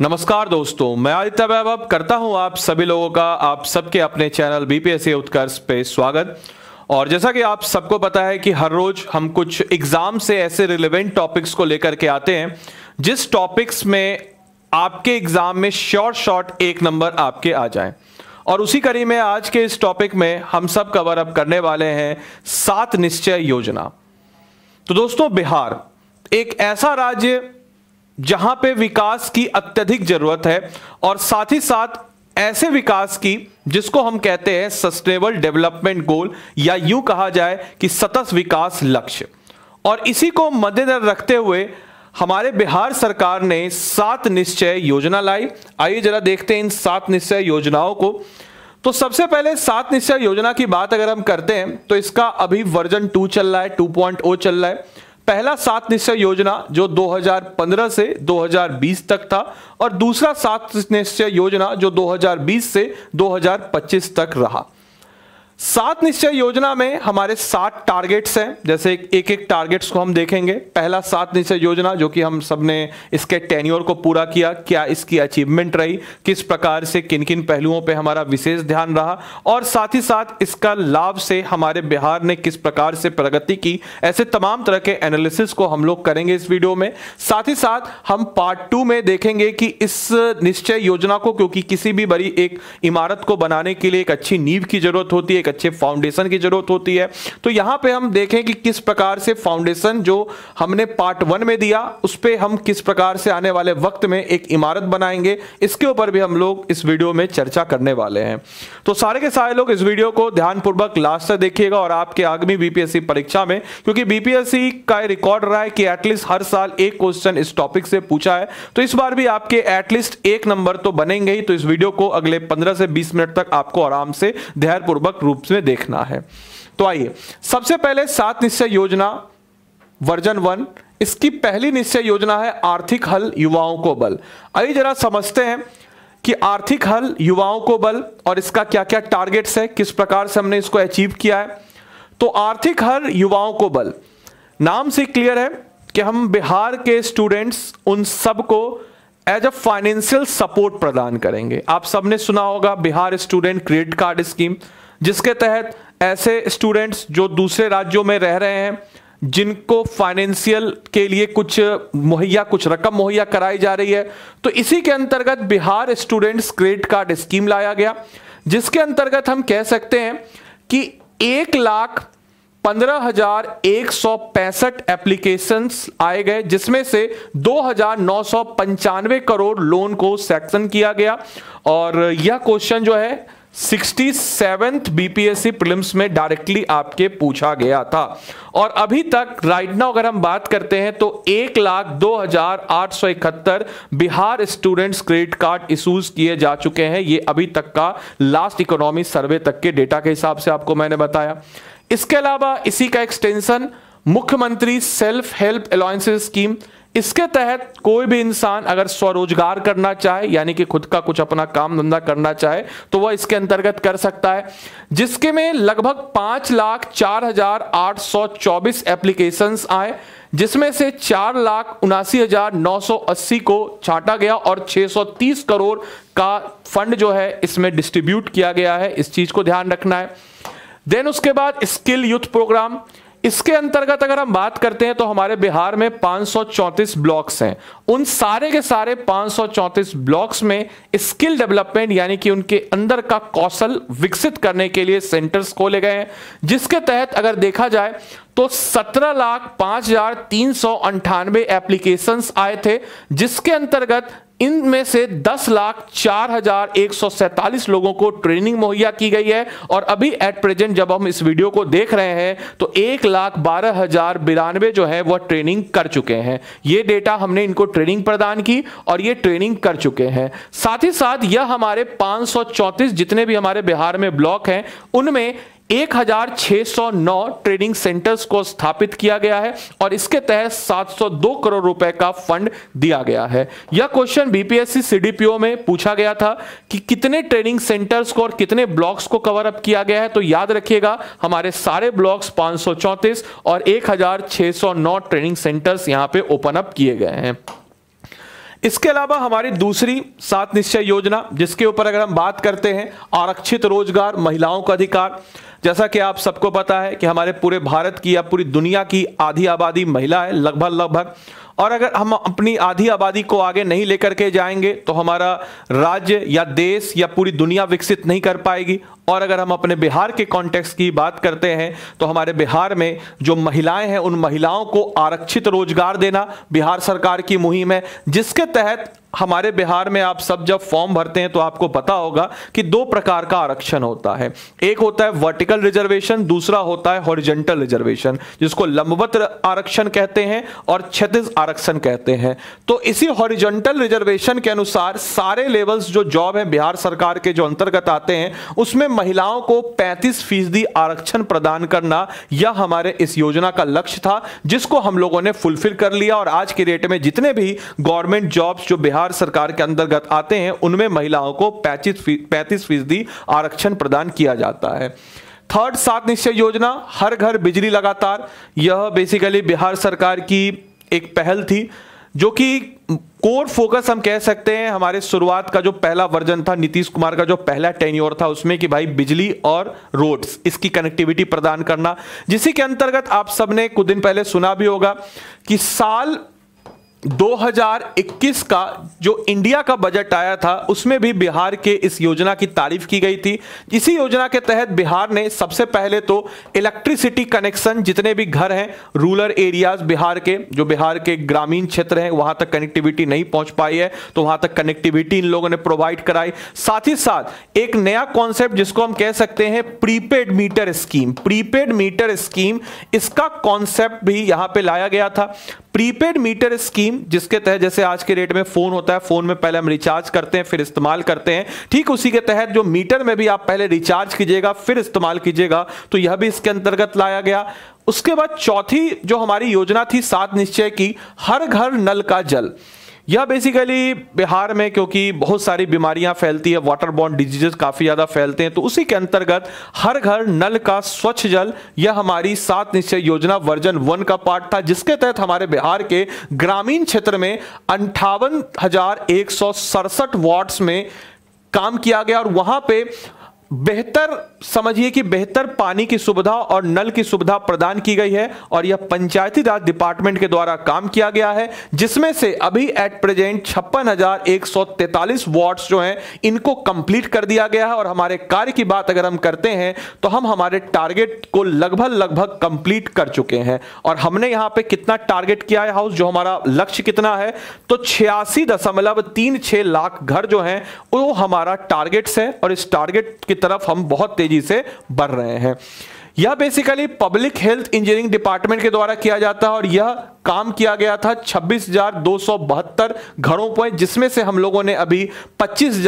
नमस्कार दोस्तों, मैं आदित्य वैभव करता हूँ आप सभी लोगों का, आप सबके अपने चैनल बीपीएससी उत्कर्ष पे स्वागत। और जैसा कि आप सबको पता है कि हर रोज हम कुछ एग्ज़ाम से ऐसे रिलेवेंट टॉपिक्स को लेकर के आते हैं, जिस टॉपिक्स में आपके एग्ज़ाम में शॉर्ट शॉर्ट एक नंबर आपके आ जाए। और उसी कड़ी में आज के इस टॉपिक में हम सब कवर अप करने वाले हैं सात निश्चय योजना। तो दोस्तों, बिहार एक ऐसा राज्य जहाँ पे विकास की अत्यधिक ज़रूरत है और साथ ही साथ ऐसे विकास की जिसको हम कहते हैं सस्टेनेबल डेवलपमेंट गोल या यूँ कहा जाए कि सतत विकास लक्ष्य। और इसी को मद्देनजर रखते हुए हमारे बिहार सरकार ने सात निश्चय योजना लाई। आइए जरा देखते हैं इन सात निश्चय योजनाओं को। तो सबसे पहले सात निश्चय योजना की बात अगर हम करते हैं तो इसका अभी वर्जन टू चल रहा है, टू पॉइंट ओ चल रहा है। पहला सात निश्चय योजना जो 2015 से 2020 तक था और दूसरा सात निश्चय योजना जो 2020 से 2025 तक रहा। सात निश्चय योजना में हमारे सात टारगेट्स हैं। जैसे एक एक टारगेट्स को हम देखेंगे। पहला सात निश्चय योजना जो कि हम सबने इसके टेन्योर को पूरा किया, क्या इसकी अचीवमेंट रही, किस प्रकार से किन किन पहलुओं पे हमारा विशेष ध्यान रहा, और साथ ही साथ इसका लाभ से हमारे बिहार ने किस प्रकार से प्रगति की, ऐसे तमाम तरह के एनालिसिस को हम लोग करेंगे इस वीडियो में। साथ ही साथ हम पार्ट टू में देखेंगे कि इस निश्चय योजना को, क्योंकि किसी भी बड़ी एक इमारत को बनाने के लिए एक अच्छी नींव की ज़रूरत होती है एक अच्छे फाउंडेशन की ज़रूरत होती है। तो यहाँ पे हम देखें कि किस प्रकार से फाउंडेशन जो हमने पार्ट वन में दिया, उस पर हम किस प्रकार से आने वाले वक्त में एक इमारत बनाएँगे। इसके ऊपर भी हम लोग इस वीडियो में चर्चा करने वाले हैं। तो सारे के सारे लोग इस वीडियो को ध्यानपूर्वक लास्ट तक देखिएगा और आपके आगामी बीपीएससी परीक्षा में, क्योंकि बीपीएससी का रिकॉर्ड रहा है कि एटलीस्ट हर साल एक क्वेश्चन इस टॉपिक से पूछा है। तो इस बार भी आपके एटलीस्ट एक नंबर तो बनेंगे ही। तो इस वीडियो को अगले पंद्रह से बीस मिनट तक आपको आराम से ध्यानपूर्वक रूप में देखना है। तो आइए, सबसे पहले सात निश्चय योजना, वर्जन वन, इसकी पहली निश्चय योजना है आर्थिक हल युवाओं को बल। आइए जरा समझते हैं कि आर्थिक हल युवाओं को बल और इसका क्या क्या टारगेट्स है, किस प्रकार से हमने इसको अचीव किया है। तो आर्थिक हल युवाओं को बल। नाम से क्लियर है कि हम बिहार के स्टूडेंट्स उन सबको एज अ फाइनेंशियल सपोर्ट प्रदान करेंगे। आप सबने सुना होगा, Bihar student credit card scheme जिसके तहत ऐसे स्टूडेंट्स जो दूसरे राज्यों में रह रहे हैं, जिनको फाइनेंशियल के लिए कुछ मुहैया, कुछ रकम मुहैया कराई जा रही है तो इसी के अंतर्गत Bihar students credit card scheme लाया गया, जिसके अंतर्गत हम कह सकते हैं कि एक लाख पंद्रह हज़ार एक सौ पैंसठ एप्लीकेशन आए गए, जिसमें से दो हज़ार नौ सौ पंचानवे करोड़ लोन को सेक्शन किया गया। और यह क्वेश्चन जो है सिक्सटी सेवेंथ बीपीएससी प्रिलिम्स में डायरेक्टली आपके पूछा गया था। और अभी तक राइट नाउ अगर हम बात करते हैं तो एक लाख दो हज़ार आठ सौ इकहत्तर Bihar students credit card issues किए जा चुके हैं। ये अभी तक का लास्ट इकोनॉमी सर्वे तक के डेटा के हिसाब से आपको मैंने बताया। इसके अलावा इसी का एक्सटेंशन मुख्यमंत्री सेल्फ हेल्प अलाउंसेस स्कीम इसके तहत कोई भी इंसान अगर स्वरोजगार करना चाहे, यानी कि खुद का कुछ अपना काम धंधा करना चाहे तो वह इसके अंतर्गत कर सकता है। जिसके में लगभग पाँच लाख चार हज़ार आठ सौ चौबीस एप्लीकेशन आए, जिसमें से चार लाख उनासी हज़ार नौ सौ अस्सी को छाटा गया और 630 करोड़ का फंड जो है इसमें डिस्ट्रीब्यूट किया गया है। इस चीज़ को ध्यान रखना है। देन उसके बाद स्किल यूथ प्रोग्राम इसके अंतर्गत अगर हम बात करते हैं तो हमारे बिहार में 534 ब्लॉक्स हैं। उन सारे के सारे 534 ब्लॉक्स में स्किल डेवलपमेंट, यानी कि उनके अंदर का कौशल विकसित करने के लिए सेंटर्स खोले गए हैं, जिसके तहत अगर देखा जाए तो सत्रह लाख पाँच हज़ार तीन सौ अंठानवे एप्लीकेशन आए थे, जिसके अंतर्गत इनमें से 10 लाख चार हज़ार एक सौ सैतालीस लोगों को ट्रेनिंग मुहैया की गई है। और अभी एट प्रेजेंट जब हम इस वीडियो को देख रहे हैं तो एक लाख बारह हज़ार बिरानवे जो है, वह ट्रेनिंग कर चुके हैं। ये डेटा हमने इनको ट्रेनिंग प्रदान की और ये ट्रेनिंग कर चुके हैं। साथ ही साथ यह हमारे पाँच जितने भी हमारे बिहार में ब्लॉक हैं, उनमें 1609 ट्रेनिंग सेंटर्स को स्थापित किया गया है और इसके तहत 702 करोड़ रुपए का फंड दिया गया है। यह क्वेश्चन बीपीएससी सीडीपीओ में पूछा गया था कि कितने ट्रेनिंग सेंटर्स को और कितने ब्लॉक्स को कवर अप किया गया है तो याद रखिएगा, हमारे सारे ब्लॉक्स पाँच और 1609 ट्रेनिंग सेंटर्स यहाँ पे ओपन अप किए गए हैं। इसके अलावा हमारी दूसरी सात निश्चय योजना, जिसके ऊपर अगर हम बात करते हैं, आरक्षित रोज़गार, महिलाओं का अधिकार। जैसा कि आप सबको पता है कि हमारे पूरे भारत की या पूरी दुनिया की आधी आबादी महिला है, लगभग लगभग। और अगर हम अपनी आधी आबादी को आगे नहीं लेकर के जाएँगे तो हमारा राज्य या देश या पूरी दुनिया विकसित नहीं कर पाएगी। और अगर हम अपने बिहार के कॉन्टेक्स्ट की बात करते हैं तो हमारे बिहार में जो महिलाएँ हैं, उन महिलाओं को आरक्षित रोज़गार देना बिहार सरकार की मुहिम है, जिसके तहत हमारे बिहार में आप सब जब फॉर्म भरते हैं तो आपको पता होगा कि दो प्रकार का आरक्षण होता है। एक होता है वर्टिकल रिजर्वेशन दूसरा होता है हॉरिजेंटल रिजर्वेशन जिसको लंबवत आरक्षण कहते हैं और क्षतिज आरक्षण कहते हैं। तो इसी हॉरिजेंटल रिजर्वेशन के अनुसार सारे लेवल्स जो जॉब है, बिहार सरकार के जो अंतर्गत आते हैं, उसमें महिलाओं को 35 फ़ीसदी आरक्षण प्रदान करना यह हमारे इस योजना का लक्ष्य था, जिसको हम लोगों ने फुलफिल कर लिया और आज के डेट में जितने भी गवर्नमेंट जॉब्स जो बिहार सरकार के अंतर्गत आते हैं, उनमें महिलाओं को पैंतीस पैंतीस फ़ीसदी आरक्षण प्रदान किया जाता है। थर्ड सात निश्चय योजना, हर घर बिजली लगातार। यह बेसिकली बिहार सरकार की एक पहल थी, जो कि कोर फोकस हम कह सकते हैं, हमारे शुरुआत का जो पहला वर्जन था, नीतीश कुमार का जो पहला टेन्योर था, उसमें कि भाई बिजली और रोड्स इसकी कनेक्टिविटी प्रदान करना। जिसी के अंतर्गत आप सबने कुछ दिन पहले सुना भी होगा कि साल 2021 का जो इंडिया का बजट आया था, उसमें भी बिहार के इस योजना की तारीफ़ की गई थी। इसी योजना के तहत बिहार ने सबसे पहले तो इलेक्ट्रिसिटी कनेक्शन, जितने भी घर हैं, रूरल एरियाज़ बिहार के, जो बिहार के ग्रामीण क्षेत्र हैं, वहाँ तक कनेक्टिविटी नहीं पहुँच पाई है तो वहाँ तक कनेक्टिविटी इन लोगों ने प्रोवाइड कराई। साथ ही साथ, एक नया कॉन्सेप्ट जिसको हम कह सकते हैं prepaid meter scheme prepaid meter scheme इसका कॉन्सेप्ट भी यहाँ पर लाया गया था। प्रीपेड मीटर स्कीम जिसके तहत जैसे आज के रेट में फ़ोन होता है फ़ोन में पहले हम रिचार्ज करते हैं, फिर इस्तेमाल करते हैं। ठीक उसी के तहत जो मीटर में भी आप पहले रिचार्ज कीजिएगा, फिर इस्तेमाल कीजिएगा तो यह भी इसके अंतर्गत लाया गया। उसके बाद चौथी जो हमारी योजना थी सात निश्चय की, हर घर नल का जल। यह बेसिकली बिहार में, क्योंकि बहुत सारी बीमारियाँ फैलती है वाटर बॉन्ड डिजीजेस काफ़ी ज़्यादा फैलते हैं तो उसी के अंतर्गत हर घर नल का स्वच्छ जल यह हमारी सात निश्चय योजना वर्जन वन का पार्ट था, जिसके तहत हमारे बिहार के ग्रामीण क्षेत्र में अंठावन वाट्स में काम किया गया, और वहाँ पे बेहतर, समझिए कि बेहतर पानी की सुविधा और नल की सुविधा प्रदान की गई है और यह पंचायती राज डिपार्टमेंट के द्वारा काम किया गया है, जिसमें से अभी एट प्रेजेंट छप्पन हज़ार एक सौ तैतालीस वार्ड्स जो हैं, इनको कंप्लीट कर दिया गया है और हमारे कार्य की बात अगर हम करते हैं तो हम हमारे टारगेट को लगभग लगभग कंप्लीट कर चुके हैं। और हमने यहाँ पे कितना टारगेट किया है हाउस जो हमारा लक्ष्य कितना है तो छियासी लाख घर जो है, वो हमारा टारगेट्स है और इस टारगेट तरफ़ हम बहुत तेज़ी से बढ़ रहे हैं। यह basically public health engineering department के द्वारा किया जाता है और यह काम किया गया था छब्बीस घरों पर, जिसमें से हम लोगों ने अभी पच्चीस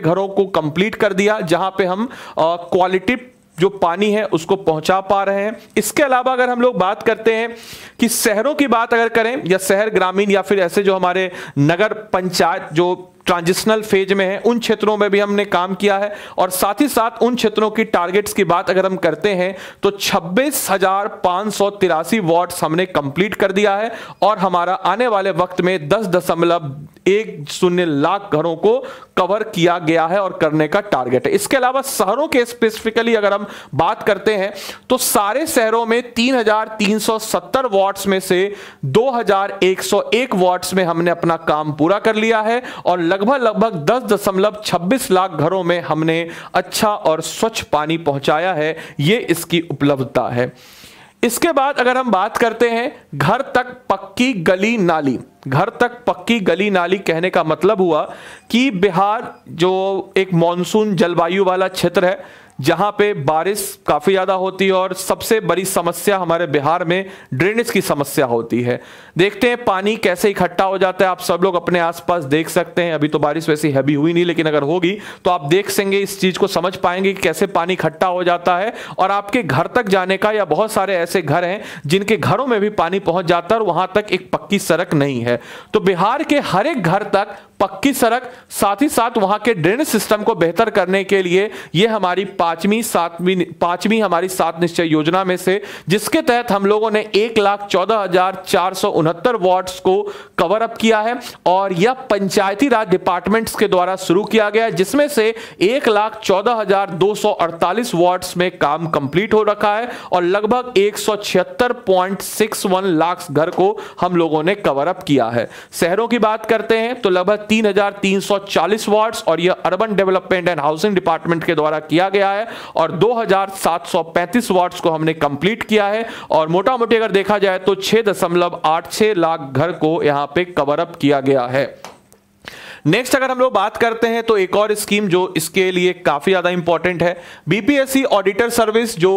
घरों को कंप्लीट कर दिया, जहाँ पे हम क्वालिटी जो पानी है उसको पहुँचा पा रहे हैं। इसके अलावा अगर हम लोग बात करते हैं कि शहरों की बात अगर करें या शहर ग्रामीण या फिर ऐसे जो हमारे नगर पंचायत जो ट्रांजिशनल फ़ेज़ में है उन क्षेत्रों में भी हमने काम किया है और साथ ही साथ उन क्षेत्रों की टारगेट्स की बात अगर हम करते हैं तो छब्बीस हज़ार पाँच सौ तिरासी वॉट्स हमने कंप्लीट कर दिया है और हमारा आने वाले वक्त में दस दशमलव एक शून्य लाख घरों को कवर किया गया है और करने का टारगेट है। इसके अलावा शहरों के स्पेसिफिकली अगर हम बात करते हैं तो सारे शहरों में 3,370 वॉट्स में से 2,101 वॉट्स में हमने अपना काम पूरा कर लिया है और लगभग लगभग दस दशमलव छब्बीस लाख घरों में हमने अच्छा और स्वच्छ पानी पहुँचाया है, ये इसकी उपलब्धता है। इसके बाद अगर हम बात करते हैं, घर तक पक्की गली नाली। घर तक पक्की गली नाली कहने का मतलब हुआ कि बिहार जो एक मानसून जलवायु वाला क्षेत्र है जहाँ पे बारिश काफ़ी ज़्यादा होती है और सबसे बड़ी समस्या हमारे बिहार में ड्रेनेज की समस्या होती है। देखते हैं पानी कैसे इकट्ठा हो जाता है। आप सब लोग अपने आसपास देख सकते हैं। अभी तो बारिश वैसी हैवी हुई नहीं, लेकिन अगर होगी तो आप देख सकेंगे, इस चीज़ को समझ पाएँगे कि कैसे पानी इकट्ठा हो जाता है और आपके घर तक जाने का या बहुत सारे ऐसे घर हैं जिनके घरों में भी पानी पहुँच जाता है और वहाँ तक एक पक्की सड़क नहीं है। तो बिहार के हर एक घर तक पक्की सड़क, साथ ही साथ वहाँ के ड्रेनेज सिस्टम को बेहतर करने के लिए यह हमारी पांचवी सातवीं पांचवी हमारी सात निश्चय योजना में से, जिसके तहत हम लोगों ने एक लाख चौदह हज़ार चार सौ उनहत्तर वार्ड्स को कवर अप किया है और यह पंचायती राज डिपार्टमेंट्स के द्वारा शुरू किया गया जिसमें से एक लाख चौदह हज़ार दो सौ अड़तालीस वार्ड्स में काम कंप्लीट हो रखा है और लगभग एक सौ छिहत्तर पॉइंट सिक्स वन लाख घर को हम लोगों ने कवर अप किया है। शहरों की बात करते हैं तो लगभग तीन हज़ार तीन सौ चालीस वार्ड्स और यह urban development and housing department के द्वारा किया गया है और 2735 वार्ड्स को हमने कंप्लीट किया है और मोटा मोटी अगर देखा जाए तो 6.86 लाख घर को यहाँ पे कवर अप किया गया है। नेक्स्ट अगर हम लोग बात करते हैं तो एक और स्कीम जो इसके लिए काफ़ी ज़्यादा इंपॉर्टेंट है। बीपीएससी ऑडिटर सर्विस जो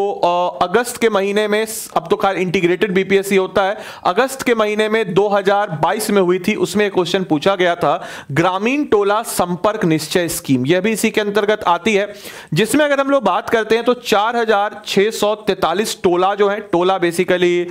अगस्त के महीने में अब तो खाली इंटीग्रेटेड बीपीएससी होता है। अगस्त के महीने में 2022 में हुई थी, उसमें एक क्वेश्चन पूछा गया था, ग्रामीण टोला संपर्क निश्चय स्कीम यह भी इसी के अंतर्गत आती है, जिसमें अगर हम लोग बात करते हैं तो चार टोला जो है, टोला बेसिकली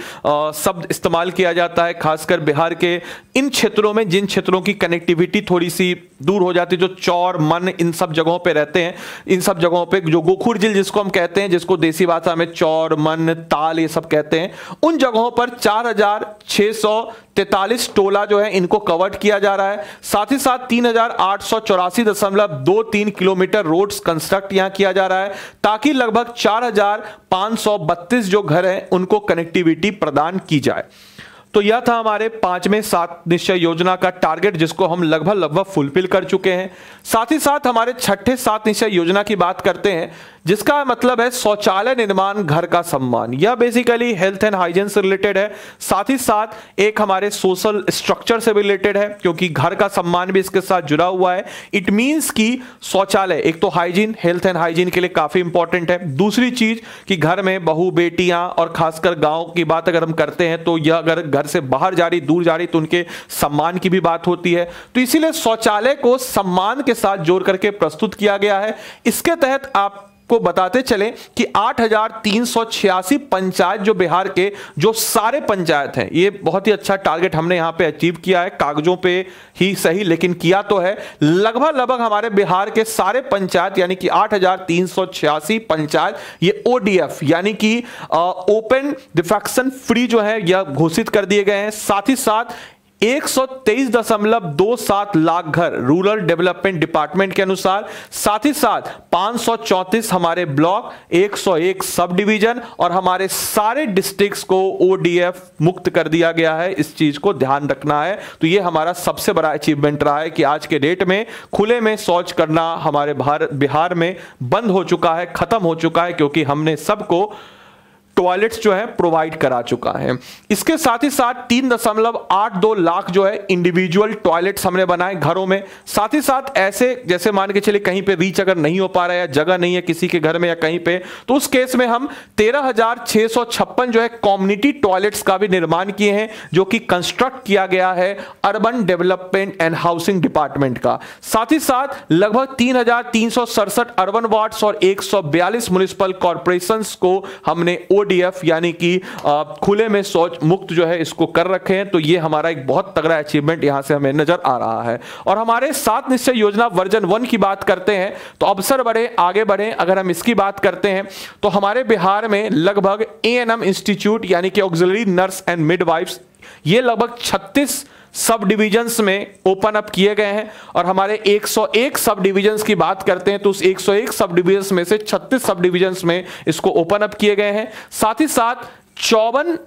शब्द इस्तेमाल किया जाता है, खासकर बिहार के। इन क्षेत्रों में, जिन क्षेत्रों की कनेक्टिविटी थोड़ी सी दूर हो जाती जो चौर, मन, इन सब जगहों पे रहते हैं। इन सब जगहों पे जो गोखुर जिल जिसको हम कहते हैं, जिसको देसी भाषा में चौर, मन, ताल, ये सब कहते हैं, उन जगहों पर चार हज़ार छह सौ तैतालीस टोला जो है, इनको कवर्ड किया जा रहा है। साथ ही साथ तीन हज़ार आठ सौ चौरासी दशमलव दो तीन किलोमीटर रोड्स कंस्ट्रक्ट यहाँ किया जा रहा है, ताकि लगभग चार हज़ार पाँच सौ बत्तीस जो घर हैं, उनको कनेक्टिविटी प्रदान की जाए। तो यह था हमारे पाँचवें सात निश्चय योजना का टारगेट, जिसको हम लगभग लगभग फुलफिल कर चुके हैं। साथ ही साथ हमारे छठे सात निश्चय योजना की बात करते हैं, जिसका मतलब है शौचालय निर्माण, घर का सम्मान। यह बेसिकली हेल्थ एंड हाइजीन से रिलेटेड है। साथ ही साथ एक हमारे सोशल स्ट्रक्चर से रिलेटेड है, क्योंकि घर का सम्मान भी इसके साथ जुड़ा हुआ है। इट मींस कि शौचालय, एक तो हाइजीन हेल्थ एंड हाइजीन के लिए काफ़ी इंपॉर्टेंट है। दूसरी चीज़ कि घर में बहु, बेटियाँ और खासकर गाँव की बात अगर हम करते हैं तो यह अगर घर से बाहर जा रही, दूर जा रही तो उनके सम्मान की भी बात होती है। तो इसीलिए शौचालय को सम्मान के साथ जोड़ करके प्रस्तुत किया गया है। इसके तहत आप को बताते चले कि आठ पंचायत जो बिहार के, जो सारे पंचायत हैं, ये बहुत ही अच्छा टारगेट हमने यहाँ पे अचीव किया है। कागजों पे ही सही, लेकिन किया तो है। लगभग लगभग हमारे बिहार के सारे पंचायत, यानी कि आठ पंचायत, ये ओडीएफ यानी कि ओपन डिफेक्शन फ्री जो है, यह घोषित कर दिए गए हैं। साथ ही साथ 123.27 लाख घर रूरल डेवलपमेंट डिपार्टमेंट के अनुसार, साथ ही साथ 534 हमारे ब्लॉक 101 सब डिवीज़न और हमारे सारे डिस्ट्रिक्ट्स को ओडीएफ मुक्त कर दिया गया है। इस चीज़ को ध्यान रखना है। तो ये हमारा सबसे बड़ा अचीवमेंट रहा है कि आज के डेट में खुले में शौच करना हमारे भारत, बिहार में बंद हो चुका है, खत्म हो चुका है, क्योंकि हमने सबको टॉयलेट्स जो है प्रोवाइड करा चुका है। इसके साथ ही साथ तीन दशमलव आठ दो लाख जो है इंडिविजुअल टॉयलेट्स हमने बनाए घरों में। साथ ही साथ ऐसे, जैसे मान के चलिए कहीं पे रीच अगर नहीं हो पा रहा है जगह नहीं है किसी के घर में या कहीं पे तो उस केस में हम तेरह जो है कम्युनिटी टॉयलेट्स का भी निर्माण किए हैं, जो कि कंस्ट्रक्ट किया गया है urban development and housing department का। साथ ही साथ लगभग तीन हज़ार तीन सौ सड़सठ अर्बन वार्ड्स और एक सौ म्यूनिसिपल कॉर्पोरेशन को हमने ओ ओडीएफ यानी कि खुले में शौच मुक्त जो है इसको कर रखे हैं तो ये हमारा एक बहुत तगड़ा अचीवमेंट यहाँ से हमें नज़र आ रहा है। और हमारे सात निश्चय योजना वर्जन वन की बात करते हैं तो अवसर बढ़े, आगे बढ़े, अगर हम इसकी बात करते हैं तो हमारे बिहार में लगभग एएनएम इंस्टीट्यूट यानी कि ऑक्सिलरी नर्स एंड मिडवाइफ्स ये लगभग 36 सब डिविजन्स में ओपन अप किए गए हैं और हमारे 101 सब डिविजन्स की बात करते हैं तो उस 101 सब डिविजन्स में से 36 सब डिविजन्स में इसको ओपन अप किए गए हैं। साथ ही साथ चौवन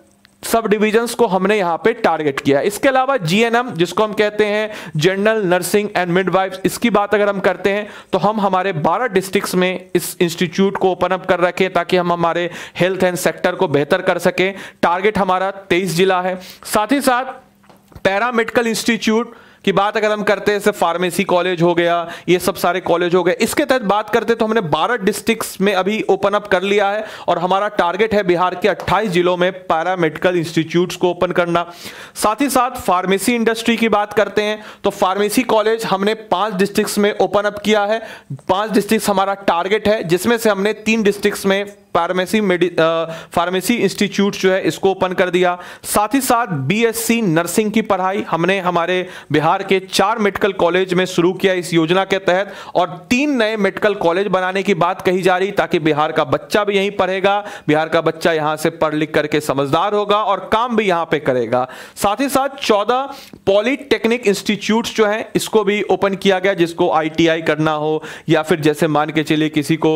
सब डिविजन्स को हमने यहाँ पे टारगेट किया। इसके अलावा जीएनएम जिसको हम कहते हैं जनरल नर्सिंग एंड मिडवाइफ इसकी बात अगर हम करते हैं तो हम हमारे 12 डिस्ट्रिक्ट्स में इस इंस्टीट्यूट को ओपन अप कर रखें ताकि हम हमारे हेल्थ एंड सेक्टर को बेहतर कर सकें। टारगेट हमारा तेईस जिला है। साथ ही साथ पैरामेडिकल इंस्टीट्यूट की बात अगर हम करते हैं फार्मेसी कॉलेज हो गया, ये सब सारे कॉलेज हो गए, इसके तहत बात करते तो हमने 12 डिस्ट्रिक्ट्स में अभी ओपन अप कर लिया है और हमारा टारगेट है बिहार के 28 जिलों में पैरामेडिकल इंस्टीट्यूट्स को ओपन करना। साथ ही साथ फार्मेसी इंडस्ट्री की बात करते हैं तो फार्मेसी कॉलेज हमने पाँच डिस्ट्रिक्ट में ओपन अप किया है। पाँच डिस्ट्रिक्ट हमारा टारगेट है, जिसमें से हमने तीन डिस्ट्रिक्ट में फार्मेसी फार्मेसी इंस्टीट्यूट जो है, इसको ओपन कर दिया। साथ ही साथ बीएससी नर्सिंग की पढ़ाई हमने हमारे बिहार के चार मेडिकल कॉलेज में शुरू किया इस योजना के तहत और तीन नए मेडिकल कॉलेज बनाने की बात कही जा रही ताकि बिहार का बच्चा भी यहीं पढ़ेगा, बिहार का बच्चा यहाँ से पढ़ लिख करके समझदार होगा और काम भी यहाँ पे करेगा। साथ ही साथ चौदह पॉलिटेक्निक इंस्टीट्यूट जो है, इसको भी ओपन किया गया, जिसको आईटीआई करना हो या फिर जैसे मान के चलिए किसी को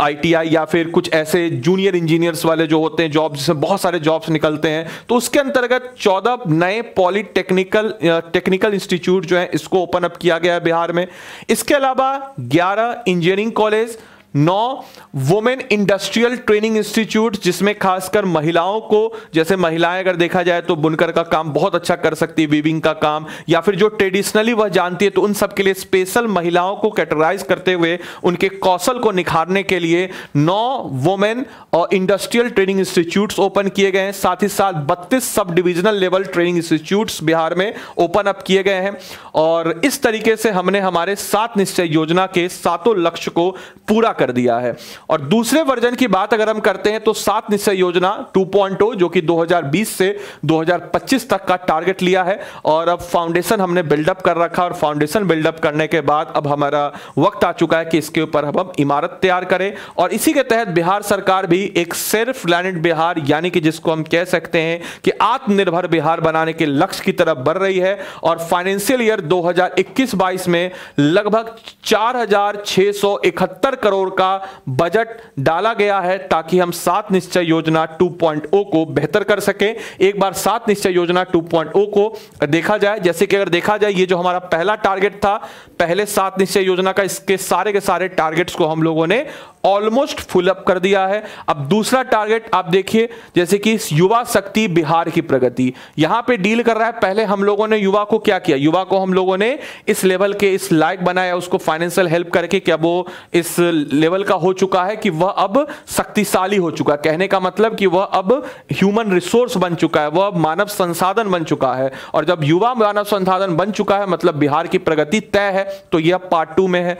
आईटीआई या फिर कुछ ऐसे जूनियर इंजीनियर्स वाले जो होते हैं जॉब जिसमें बहुत सारे जॉब्स निकलते हैं तो उसके अंतर्गत चौदह नए पॉलीटेक्निकल टेक्निकल इंस्टीट्यूट जो है, इसको ओपन अप किया गया है बिहार में। इसके अलावा ग्यारह इंजीनियरिंग कॉलेज नौ वुमेन इंडस्ट्रियल ट्रेनिंग इंस्टीट्यूट जिसमें खासकर महिलाओं को, जैसे महिलाएँ अगर देखा जाए तो बुनकर का काम बहुत अच्छा कर सकती है वीविंग का काम, या फिर जो ट्रेडिशनली वह जानती है तो उन सब के लिए स्पेशल महिलाओं को कैटेगराइज करते हुए, उनके कौशल को निखारने के लिए नौ वुमेन और इंडस्ट्रियल ट्रेनिंग इंस्टीट्यूट ओपन किए गए हैं। साथ ही साथ बत्तीस sub divisional level training institute Bihar में ओपन अप किए गए हैं। और इस तरीके से हमने हमारे सात निश्चय योजना के सातों लक्ष्य को पूरा कर दिया है। और दूसरे वर्जन की बात अगर हम करते हैं तो सात निश्चय योजना 2.0 जो कि 2020 से 2025 तक का टारगेट लिया है। और अब फाउंडेशन हमने बिल्डअप कर रखा और फाउंडेशन बिल्डअप करने के बाद अब हमारा वक्त आ चुका है कि इसके ऊपर हम अब इमारत तैयार करें। और इसी के तहत बिहार सरकार भी एक सेल्फ प्लानिट बिहार, यानी कि जिसको हम कह सकते हैं कि आत्मनिर्भर बिहार बनाने के लक्ष्य की तरफ़ बढ़ रही है। और फाइनेंशियल ईयर 2021-22 में लगभग चार हज़ार छह सौ इकहत्तर करोड़ करोड़ का बजट डाला गया है ताकि हम सात निश्चय योजना 2.0 को बेहतर कर सके। एक बार सात निश्चय योजना 2.0 को देखा जाए, जैसे कि अगर देखा जाए, ये जो हमारा पहला टारगेट था, पहले सात निश्चय योजना का, इसके सारे के सारे टारगेट्स को हम लोगों ने ऑलमोस्ट फुल अप कर दिया है। अब दूसरा टारगेट आप देखिए, जैसे कि युवा शक्ति बिहार की प्रगति। यहाँ पे डील कर रहा है, पहले हम लोगों ने युवा को क्या किया? युवा को हम लोगों ने इस लेवल के इस लायक बनाया, उसको फाइनेंशियल हेल्प करके, क्या वो इस लेवल का हो चुका है कि वह अब शक्तिशाली हो चुका है। कहने का मतलब कि वह अब ह्यूमन रिसोर्स बन चुका है, वह अब मानव संसाधन बन चुका है। और जब युवा मानव संसाधन बन चुका है मतलब बिहार की प्रगति तय है तो यह पार्ट टू में है।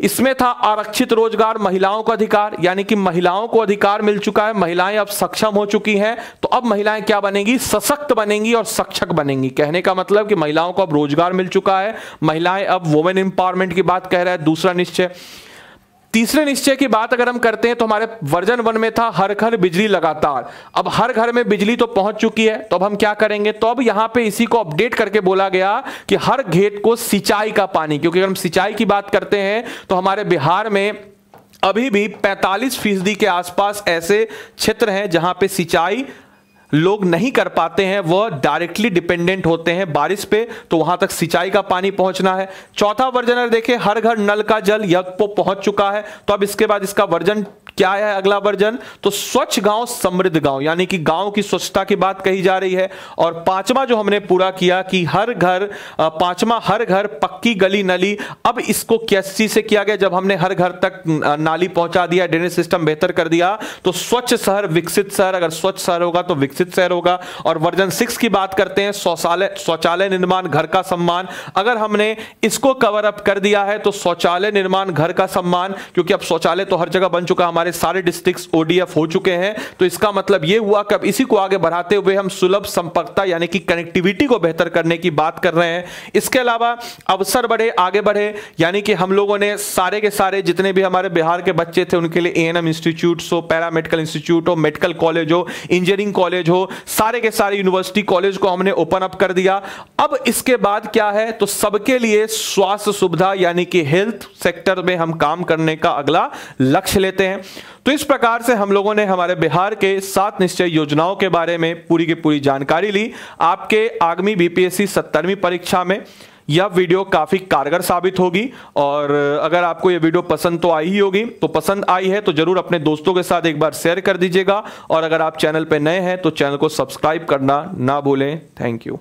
इसमें था आरक्षित रोज़गार, महिलाओं का अधिकार, यानी कि महिलाओं को अधिकार मिल चुका है, महिलाएँ अब सक्षम हो चुकी हैं तो अब महिलाएँ क्या बनेंगी? सशक्त बनेंगी और सक्षक बनेंगी। कहने का मतलब कि महिलाओं को अब रोज़गार मिल चुका है, महिलाएँ अब वुमेन एम्पावरमेंट की बात कह रहा है, दूसरा निश्चय। तीसरे निश्चय की बात अगर हम करते हैं तो हमारे वर्जन वन में था हर घर बिजली लगातार। अब हर घर में बिजली तो पहुँच चुकी है तो अब हम क्या करेंगे? तो अब यहाँ पे इसी को अपडेट करके बोला गया कि हर घेट को सिंचाई का पानी, क्योंकि अगर हम सिंचाई की बात करते हैं तो हमारे बिहार में अभी भी 45 फ़ीसदी के आसपास ऐसे क्षेत्र हैं जहाँ पे सिंचाई लोग नहीं कर पाते हैं, वह डायरेक्टली डिपेंडेंट होते हैं बारिश पे तो वहाँ तक सिंचाई का पानी पहुँचना है। चौथा वर्जन अगर देखें, हर घर नल का जल यज्ञ पहुँच चुका है। तो अब इसके बाद इसका वर्जन क्या है अगला वर्जन तो स्वच्छ गाँव, समृद्ध गाँव, यानी कि गाँव की स्वच्छता की बात कही जा रही है। और पांचवा जो हमने पूरा किया कि हर घर पांचवा हर घर पक्की गली नली, अब इसको कैसी से किया गया? जब हमने हर घर तक नाली पहुँचा दिया, ड्रेनेज सिस्टम बेहतर कर दिया तो स्वच्छ शहर, विकसित शहर, अगर स्वच्छ शहर होगा तो विकसित शहर होगा। और वर्जन सिक्स की बात करते हैं, शौचालय शौचालय निर्माण घर का सम्मान। अगर हमने इसको कवर अप कर दिया है तो शौचालय निर्माण घर का सम्मान, क्योंकि अब शौचालय तो हर जगह बन चुका हमारे हमारे सारे डिस्ट्रिक्ट ओडीएफ हो चुके हैं। तो इसका मतलब यह हुआ कि अब इसी को आगे बढ़ाते हुए हम सुलभ संपर्कता, यानी कि कनेक्टिविटी को बेहतर करने की बात कर रहे हैं। इसके अलावा अवसर बढ़े, आगे बढ़े, यानी कि हम लोगों ने सारे के सारे जितने भी हमारे बिहार के बच्चे थे, उनके लिए एएनएम इंस्टीट्यूट हो पैरामेडिकल इंस्टीट्यूट हो मेडिकल कॉलेज हो इंजीनियरिंग कॉलेज हो सारे के सारे यूनिवर्सिटी कॉलेज को हमने ओपन अप कर दिया। अब इसके बाद क्या है? तो सबके लिए स्वास्थ्य सुविधा, यानी कि हेल्थ सेक्टर में हम काम करने का अगला लक्ष्य लेते हैं। तो इस प्रकार से हम लोगों ने हमारे बिहार के सात निश्चय योजनाओं के बारे में पूरी की पूरी जानकारी ली। आपके आगमी बीपीएससी सत्तरवीं परीक्षा में यह वीडियो काफ़ी कारगर साबित होगी और अगर आपको यह वीडियो पसंद तो आई ही होगी। तो पसंद आई है तो ज़रूर अपने दोस्तों के साथ एक बार शेयर कर दीजिएगा। और अगर आप चैनल पर नए हैं तो चैनल को सब्सक्राइब करना ना भूलें। Thank you.